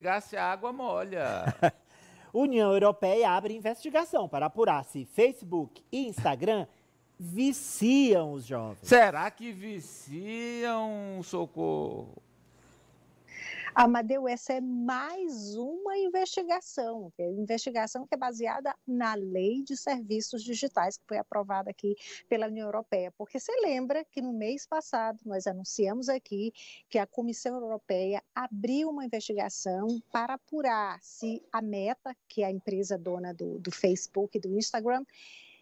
Gasse a água molha. União Europeia abre investigação para apurar se Facebook e Instagram viciam os jovens. Será que viciam, socorro? Amadeu, essa é mais uma investigação, é investigação que é baseada na Lei de Serviços Digitais, que foi aprovada aqui pela União Europeia. Porque você lembra que no mês passado nós anunciamos aqui que a Comissão Europeia abriu uma investigação para apurar se a Meta, que é a empresa dona do, do Facebook e do Instagram,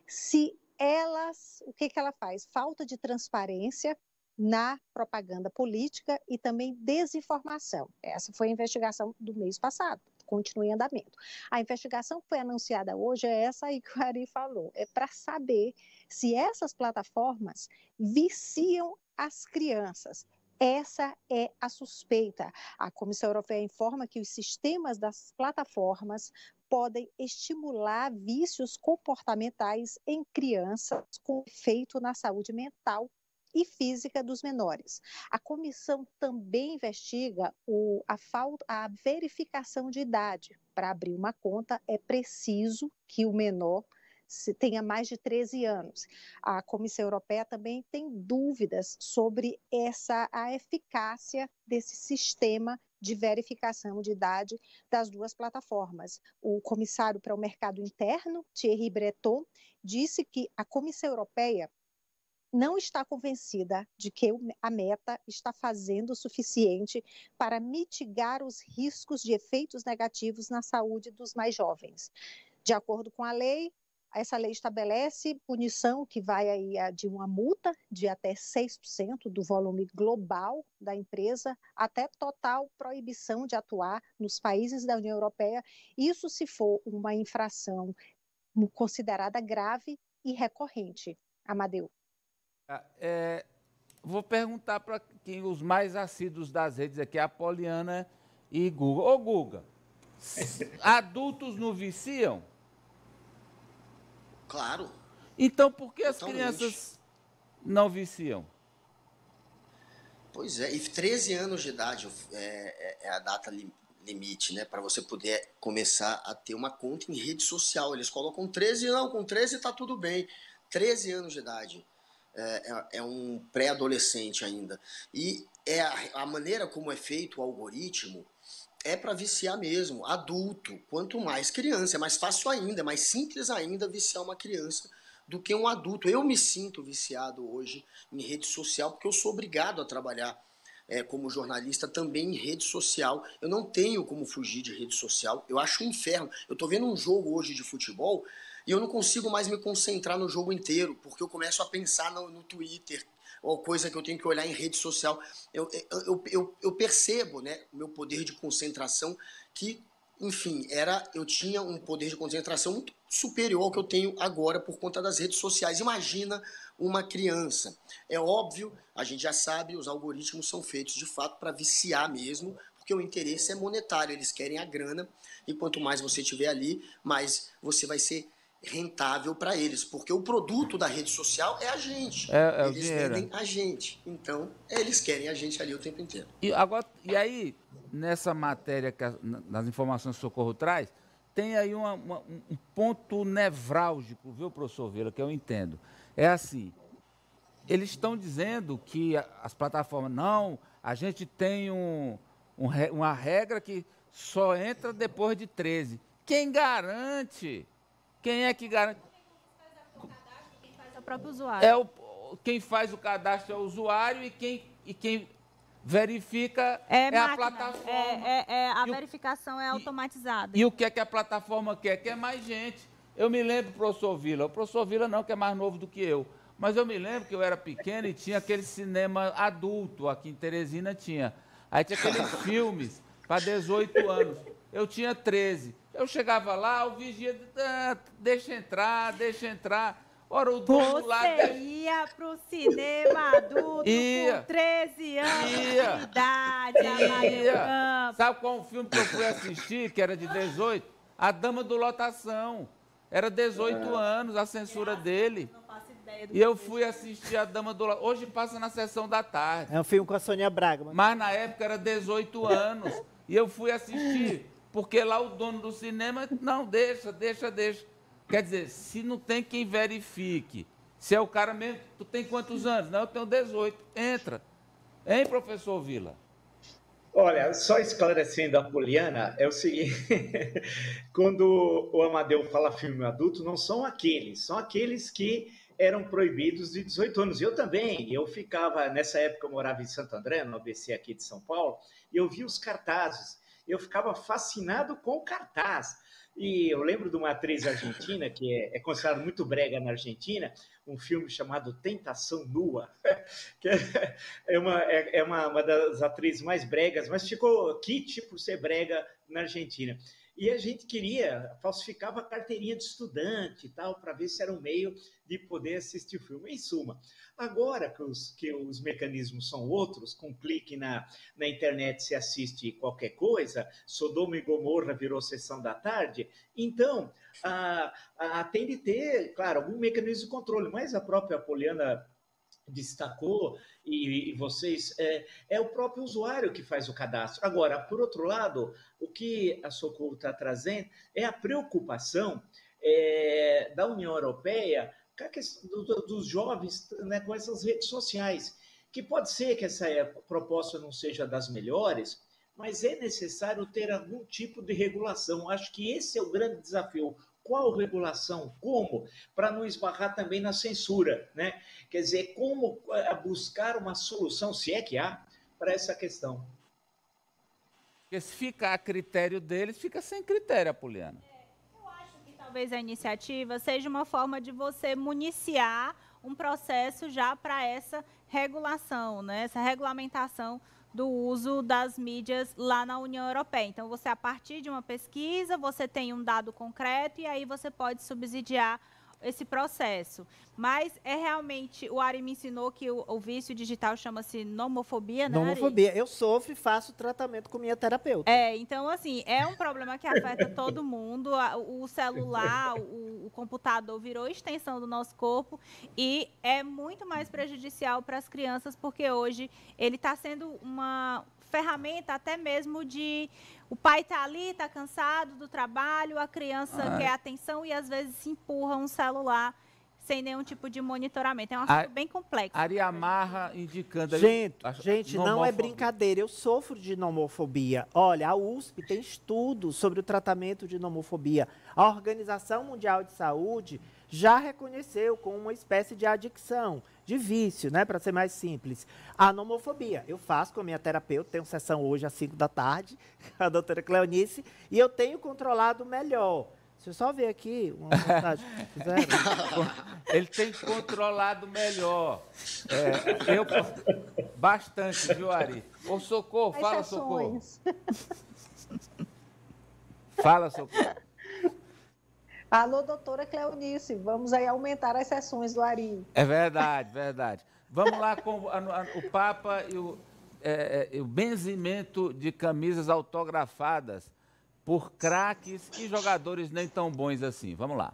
se elas, o que, que ela faz? Falta de transparência na propaganda política e também desinformação. Essa foi a investigação do mês passado, continua em andamento. A investigação que foi anunciada hoje é essa aí que o Ari falou, é para saber se essas plataformas viciam as crianças. Essa é a suspeita. A Comissão Europeia informa que os sistemas das plataformas podem estimular vícios comportamentais em crianças com efeito na saúde mental e física dos menores. A comissão também investiga o, a, falta, a verificação de idade. Para abrir uma conta, é preciso que o menor tenha mais de 13 anos. A Comissão Europeia também tem dúvidas sobre essa a eficácia desse sistema de verificação de idade das duas plataformas. O comissário para o mercado interno, Thierry Breton, disse que a Comissão Europeia não está convencida de que a meta está fazendo o suficiente para mitigar os riscos de efeitos negativos na saúde dos mais jovens. De acordo com a lei, essa lei estabelece punição que vai aí de uma multa de até 6% do volume global da empresa, até total proibição de atuar nos países da União Europeia, isso se for uma infração considerada grave e recorrente. Amadeu. Ah, é, vou perguntar para quem os mais assíduos das redes aqui, a Poliana e Guga. Ô, Guga, adultos não viciam? Claro. Então, por que as crianças não viciam? Pois é, e 13 anos de idade é, é, é a data limite, né, para você poder começar a ter uma conta em rede social. Eles colocam 13, não, com 13 tá tudo bem. 13 anos de idade. É, é, é, um pré-adolescente ainda. E é a, a, maneira como é feito o algoritmo é para viciar mesmo, adulto. Quanto mais criança, é mais fácil ainda, é mais simples ainda viciar uma criança do que um adulto. Eu me sinto viciado hoje em rede social porque eu sou obrigado a trabalhar é, como jornalista também em rede social. Eu não tenho como fugir de rede social. Eu acho um inferno. Eu estou vendo um jogo hoje de futebol e eu não consigo mais me concentrar no jogo inteiro, porque eu começo a pensar no, no Twitter, ou coisa que eu tenho que olhar em rede social. Eu, eu, eu, eu percebo, né, meu poder de concentração, que, enfim, era eu tinha um poder de concentração muito superior ao que eu tenho agora por conta das redes sociais. Imagina uma criança. É óbvio, a gente já sabe, os algoritmos são feitos de fato para viciar mesmo, porque o interesse é monetário, eles querem a grana, e quanto mais você tiver ali, mais você vai ser rentável para eles, porque o produto da rede social é a gente. É, é eles vendem a gente. Então, eles querem a gente ali o tempo inteiro. E, agora, e aí, nessa matéria, que a, nas informações que o Socorro traz, tem aí uma, uma, um ponto nevrálgico, viu, professor Vila, que eu entendo. É assim, eles estão dizendo que as plataformas, não, a gente tem um, um, uma regra que só entra depois de 13. Quem garante quem é que garante? Quem faz é o próprio usuário. É o, quem faz o cadastro é o usuário e quem, e quem verifica é, é a plataforma. É, é, é a verificação o, é automatizada. E, e, o que é que a plataforma quer? Quer mais gente. Eu me lembro, professor Vila, o professor Vila não, que é mais novo do que eu, mas eu me lembro que eu era pequeno e tinha aquele cinema adulto, aqui em Teresina tinha. Aí tinha aqueles filmes para 18 anos. Eu tinha 13. Eu chegava lá, o vigia, ah, deixa entrar, deixa entrar. Ora, o dono Você lá... ia pro cinema adulto ia, com 13 anos ia, de idade, ia. Sabe qual um filme que eu fui assistir, que era de 18? A Dama do Lotação. Era 18 é. anos a censura é, dele. Não faço ideia do E eu fui assistir a Dama do Lotação. Hoje passa na sessão da tarde. É um filme com a Sônia Braga. Mas, mas na época era 18 anos. E eu fui assistir, porque lá o dono do cinema, não, deixa, deixa, deixa. Quer dizer, se não tem quem verifique, se é o cara mesmo, tu tem quantos anos? Não, eu tenho 18. Entra. Hein, professor Vila? Olha, só esclarecendo a Poliana, é o seguinte: quando o Amadeu fala filme adulto, não são aqueles, são aqueles que eram proibidos de 18 anos. Eu também, eu ficava, nessa época eu morava em Santo André, no ABC aqui de São Paulo, e eu vi os cartazes. Eu ficava fascinado com o cartaz. E eu lembro de uma atriz argentina, que é, é considerada muito brega na Argentina, um filme chamado Tentação Nua, que é, é, uma, é, é uma, uma das atrizes mais bregas, mas ficou kit por ser brega na Argentina. E a gente queria, falsificava a carteirinha de estudante e tal, para ver se era um meio de poder assistir o filme. Em suma, agora que os, que os mecanismos são outros, com clique na, na internet se assiste qualquer coisa, Sodoma e Gomorra virou sessão da tarde, então a, a, tem de ter, claro, algum mecanismo de controle, mas a própria Poliana destacou e, e vocês é, é, o próprio usuário que faz o cadastro. Agora, por outro lado, o que a Socorro está trazendo é a preocupação é, da União Europeia questão do, dos jovens né, com essas redes sociais, que pode ser que essa proposta não seja das melhores, mas é necessário ter algum tipo de regulação. Acho que esse é o grande desafio. Qual regulação? Como? Para não esbarrar também na censura, né? Quer dizer, como eh, buscar uma solução, se é que há, para essa questão. Porque se ficar a critério deles, fica sem critério, Apoliana. É, eu acho que talvez a iniciativa seja uma forma de você municiar um processo já para essa regulação, né? essa regulamentação do uso das mídias lá na União Europeia. Então, você, a partir de uma pesquisa, você tem um dado concreto e aí você pode subsidiar esse processo. Mas é realmente, o Ari me ensinou que o, o vício digital chama-se nomofobia, né? Nomofobia. Eu sofro e faço tratamento com minha terapeuta. É, então, assim, é um problema que afeta todo mundo. O celular, o, o computador virou extensão do nosso corpo e é muito mais prejudicial para as crianças, porque hoje ele está sendo uma ferramenta até mesmo de o pai está ali, está cansado do trabalho, a criança ah. quer atenção e às vezes se empurra um celular sem nenhum tipo de monitoramento. É um assunto a, bem complexo. Ariamarra indicando... Gente, gente não é brincadeira. Eu sofro de nomofobia. Olha, a USP tem estudos sobre o tratamento de nomofobia. A Organização Mundial de Saúde já reconheceu como uma espécie de adicção de vício, né? Para ser mais simples. A nomofobia. Eu faço com a minha terapeuta, tenho sessão hoje às 5 da tarde, a doutora Cleonice, e eu tenho controlado melhor. Deixa eu só ver aqui uma montagem que fizeram. Ele tem controlado melhor. É, eu bastante, viu, Ari? Ô, Socorro, As fala, sessões. Socorro. Fala, Socorro. Alô, doutora Cleonice, vamos aí aumentar as sessões do Ari. É verdade, verdade. Vamos lá com a, a, o Papa e o, é, é, o benzimento de camisas autografadas por craques e jogadores nem tão bons assim. Vamos lá.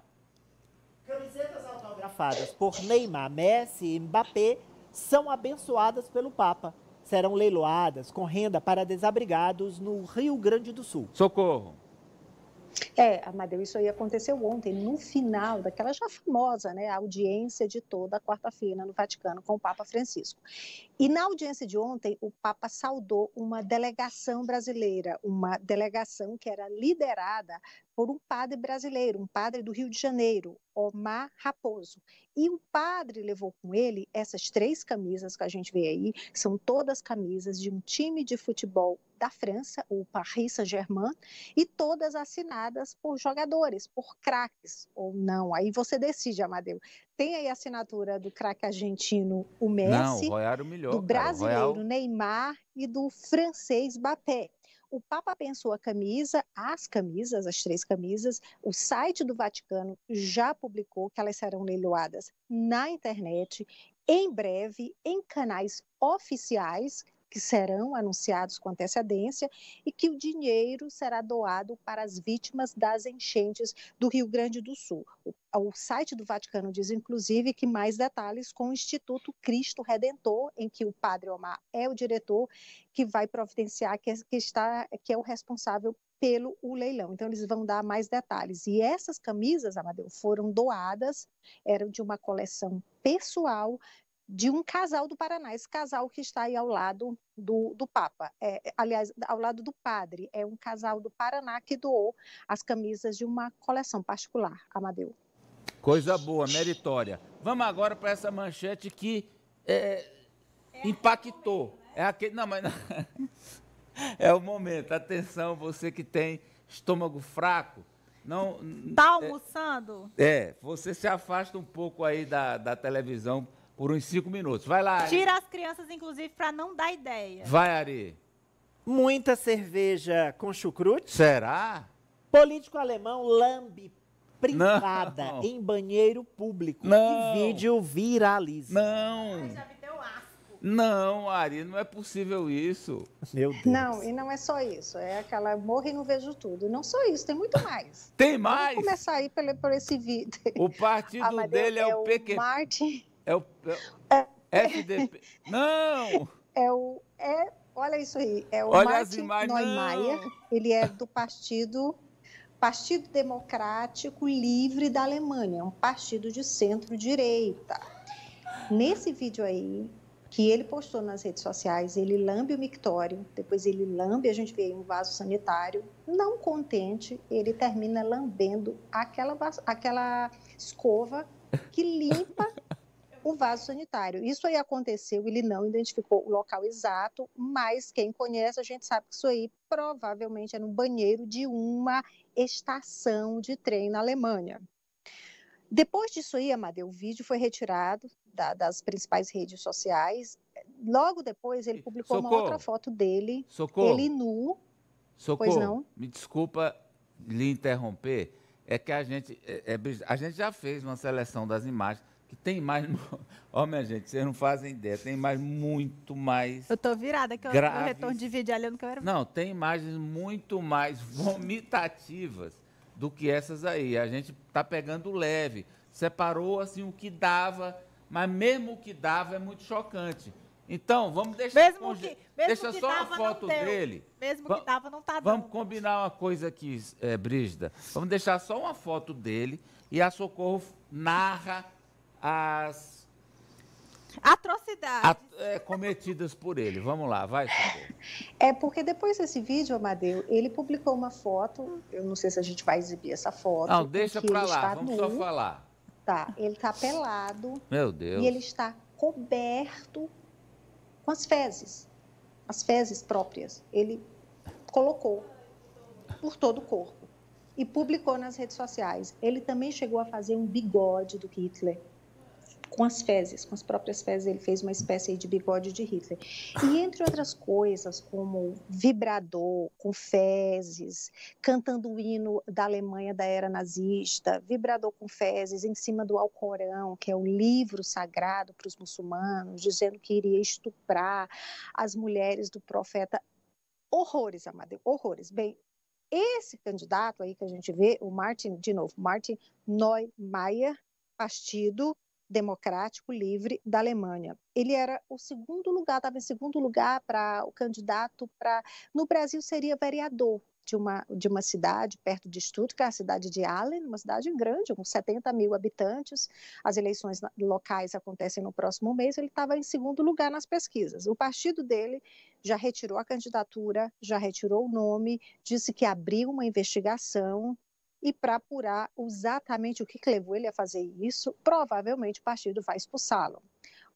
Camisetas autografadas por Neymar, Messi e Mbappé são abençoadas pelo Papa. Serão leiloadas com renda para desabrigados no Rio Grande do Sul. Socorro. É, Amadeu, isso aí aconteceu ontem, no final daquela já famosa né, audiência de toda quarta-feira no Vaticano com o Papa Francisco. E na audiência de ontem, o Papa saudou uma delegação brasileira, uma delegação que era liderada por um padre brasileiro, um padre do Rio de Janeiro, Omar Raposo. E o padre levou com ele essas três camisas que a gente vê aí, são todas camisas de um time de futebol da França, o Paris Saint-Germain, e todas assinadas por jogadores, por craques ou não. Aí você decide, Amadeu. Tem aí a assinatura do craque argentino, o Messi, não, o do brasileiro Royal... Neymar e do francês Mbappé o Papa pensou a camisa, as camisas, as três camisas, o site do Vaticano já publicou que elas serão leiloadas na internet, em breve, em canais oficiais que serão anunciados com antecedência e que o dinheiro será doado para as vítimas das enchentes do Rio Grande do Sul. O, o site do Vaticano diz, inclusive, que mais detalhes com o Instituto Cristo Redentor, em que o Padre Omar é o diretor, que vai providenciar, que, que está, que é o responsável pelo o leilão. Então, eles vão dar mais detalhes. E essas camisas, Amadeu, foram doadas, eram de uma coleção pessoal de um casal do Paraná, esse casal que está aí ao lado do, do Papa, é, aliás, ao lado do padre, é um casal do Paraná que doou as camisas de uma coleção particular, Amadeu. Coisa boa, meritória. Vamos agora para essa manchete que é, impactou. É aquele, não, mas não, é o momento. Atenção, você que tem estômago fraco, não. Tá almoçando? É, é você se afasta um pouco aí da, da televisão por uns cinco minutos. Vai lá. Ari. Tira as crianças, inclusive, para não dar ideia. Vai, Ari. Muita cerveja com chucrute. Será? Político alemão lambe privada não. em banheiro público. Não. E vídeo viraliza. Não. Não, Ari, não é possível isso. Meu Deus. Não, e não é só isso. É aquela morre e não vejo tudo. Não só isso, tem muito mais. Tem mais? Vamos começar aí por, por esse vídeo. O partido dele é, é, o PQP. Martin. É o é, FDP. Não! É o. É, olha isso aí. É o olha Martin Neumeier. Ele é do partido. Partido Democrático Livre da Alemanha, um partido de centro-direita. Nesse vídeo aí, que ele postou nas redes sociais, ele lambe o mictório, depois ele lambe, a gente vê um vaso sanitário. Não contente, ele termina lambendo aquela, aquela escova que limpa o vaso sanitário. Isso aí aconteceu, ele não identificou o local exato, mas quem conhece, a gente sabe que isso aí provavelmente é no banheiro de uma estação de trem na Alemanha. Depois disso aí, Amadeu, o vídeo foi retirado da, das principais redes sociais. Logo depois, ele publicou Socorro. uma outra foto dele, Socorro. ele nu. Socorro. Me desculpa lhe interromper, é que a gente, é, é, a gente já fez uma seleção das imagens que tem mais. Ó, oh, minha gente, vocês não fazem ideia, tem mais muito mais. Eu tô virada, que eu graves. retorno de vídeo ali, eu não quero Não, tem imagens muito mais vomitativas do que essas aí. A gente tá pegando leve. Separou assim o que dava, mas mesmo o que dava é muito chocante. Então, vamos deixar. Mesmo que, mesmo deixa que só a foto dele. Mesmo que dava, não tá dando. Vamos combinar uma coisa aqui, é, Brígida. Vamos deixar só uma foto dele e a Socorro narra as atrocidades é, cometidas por ele. Vamos lá, vai. Socorro. É porque depois desse vídeo, Amadeu, ele publicou uma foto. Eu não sei se a gente vai exibir essa foto. Não, deixa para lá. Vamos nu, só falar. Tá, ele está pelado. Meu Deus. E ele está coberto com as fezes, as fezes próprias. Ele colocou por todo o corpo e publicou nas redes sociais. Ele também chegou a fazer um bigode do Hitler com as fezes, com as próprias fezes, ele fez uma espécie de bigode de Hitler. E entre outras coisas, como vibrador com fezes, cantando o hino da Alemanha da era nazista, vibrador com fezes em cima do Alcorão, que é o livro sagrado para os muçulmanos, dizendo que iria estuprar as mulheres do profeta. Horrores, Amadeu, horrores. Bem, esse candidato aí que a gente vê, o Martin, de novo, Martin Neumeier, partido democrático livre da Alemanha. Ele era o segundo lugar, estava em segundo lugar para o candidato para. No Brasil seria vereador de uma, de uma cidade perto de Stuttgart, a cidade de Allen, uma cidade grande, com 70 mil habitantes. As eleições locais acontecem no próximo mês. Ele estava em segundo lugar nas pesquisas. O partido dele já retirou a candidatura, já retirou o nome, disse que abriu uma investigação e para apurar exatamente o que, levou ele a fazer isso, provavelmente o partido vai expulsá-lo.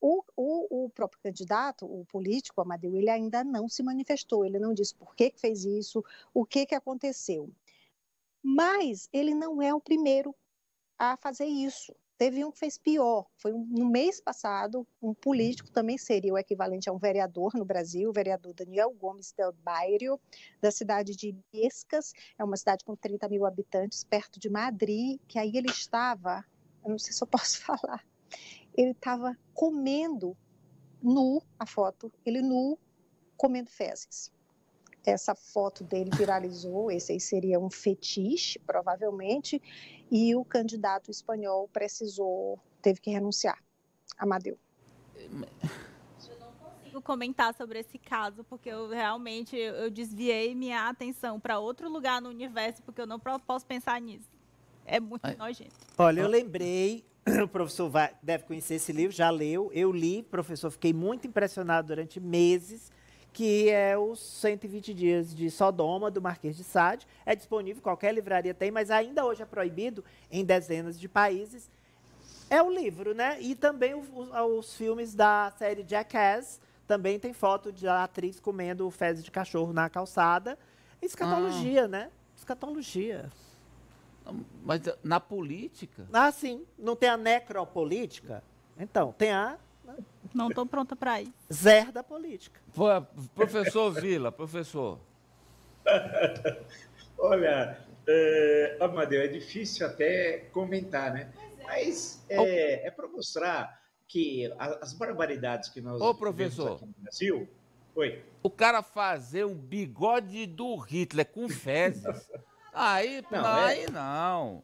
O, o, o, próprio candidato, o político, Amadeu, ele ainda não se manifestou, ele não disse por que, que fez isso, o que, que aconteceu. Mas ele não é o primeiro a fazer isso. Teve um que fez pior. Foi um, no mês passado, um político também seria o equivalente a um vereador no Brasil, o vereador Daniel Gomes del Bairro, da cidade de Biescas, é uma cidade com 30 mil habitantes, perto de Madrid, que aí ele estava, eu não sei se eu posso falar, ele estava comendo nu, a foto, ele nu, comendo fezes. Essa foto dele viralizou, esse aí seria um fetiche, provavelmente, e o candidato espanhol precisou, teve que renunciar. Amadeu. Eu não consigo comentar sobre esse caso, porque eu realmente eu desviei minha atenção para outro lugar no universo, porque eu não posso pensar nisso. É muito Ai. nojento. Olha, eu lembrei, o professor vai, deve conhecer esse livro, já leu, eu li, professor, fiquei muito impressionado durante meses, que é os 120 dias de Sodoma, do Marquês de Sade. É disponível, qualquer livraria tem, mas ainda hoje é proibido em dezenas de países. É o livro, né? E também os, os filmes da série Jackass, também tem foto de atriz comendo fezes de cachorro na calçada. Escatologia, ah. né? Escatologia. Mas na política? Ah, sim. Não tem a necropolítica? Então, tem a. Não estou pronta para isso. Zer da política. Professor Vila, professor. Olha, é, Amadeu, é difícil até comentar, né? Mas é, é para mostrar que as barbaridades que nós Ô, professor. aqui no Brasil. Oi. O cara fazer um bigode do Hitler com fezes. Aí não. Aí é... não.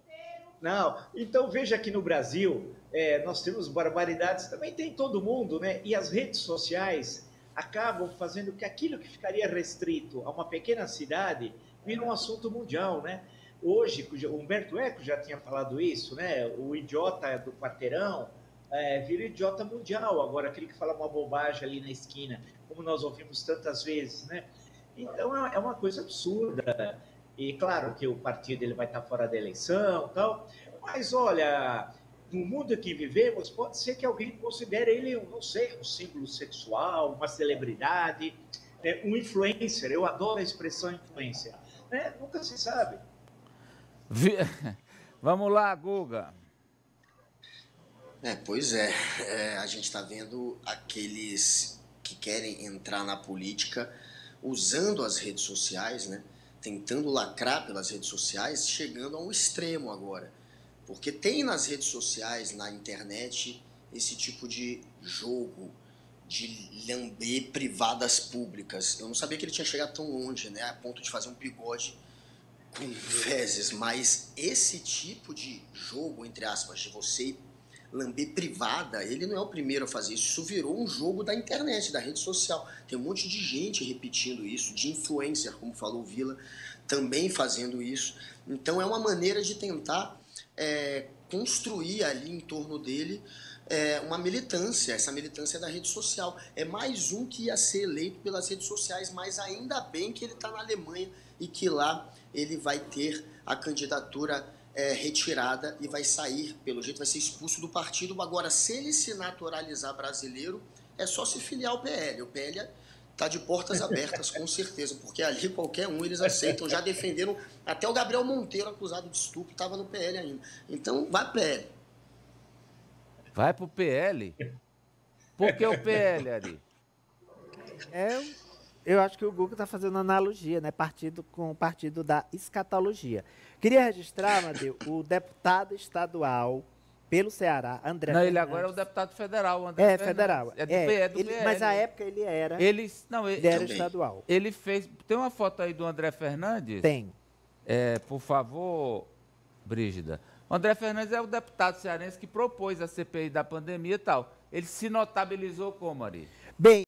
Não, então veja que no Brasil é, nós temos barbaridades, também tem todo mundo, né? E as redes sociais acabam fazendo que aquilo que ficaria restrito a uma pequena cidade vira um assunto mundial, né? Hoje, o Humberto Eco já tinha falado isso, né? O idiota do quarteirão é, vira idiota mundial agora, aquele que fala uma bobagem ali na esquina, como nós ouvimos tantas vezes, né? Então é uma coisa absurda. E claro que o partido ele vai estar fora da eleição tal, mas olha, no mundo que vivemos, pode ser que alguém considere ele, não sei, um símbolo sexual, uma celebridade, né? um influencer. Eu adoro a expressão influencer. Né? Nunca se sabe. Vamos lá, Guga. É, pois é, é a gente está vendo aqueles que querem entrar na política usando as redes sociais, né? Tentando lacrar pelas redes sociais, chegando a um extremo agora. Porque tem nas redes sociais, na internet, esse tipo de jogo de lamber privadas públicas. Eu não sabia que ele tinha chegado tão longe, né, a ponto de fazer um bigode com fezes, mas esse tipo de jogo, entre aspas, de você lamber privada, ele não é o primeiro a fazer isso. Isso virou um jogo da internet, da rede social. Tem um monte de gente repetindo isso, de influencer, como falou Vila, também fazendo isso. Então é uma maneira de tentar é, construir ali em torno dele é, uma militância, essa militância da rede social. É mais um que ia ser eleito pelas redes sociais, mas ainda bem que ele está na Alemanha e que lá ele vai ter a candidatura é, retirada e vai sair, pelo jeito, vai ser expulso do partido. Agora, se ele se naturalizar brasileiro, é só se filiar ao PL. O PL está de portas abertas, com certeza, porque ali qualquer um eles aceitam. Já defenderam até o Gabriel Monteiro, acusado de estupro, estava no PL ainda. Então, vai pro PL. Vai pro PL? Por que o PL, Ari? É eu acho que o Google está fazendo analogia, né? Partido com o partido da escatologia. Queria registrar, Madeu, o deputado estadual pelo Ceará, André Não, Fernandes. ele agora é o deputado federal, André É, Fernandes. federal. É do, é, é do ele, Mas na época ele era. Ele, não, ele, ele era estadual. Ele fez. Tem uma foto aí do André Fernandes? Tem. É, por favor, Brígida. O André Fernandes é o deputado cearense que propôs a CPI da pandemia e tal. Ele se notabilizou como, Ari? Bem.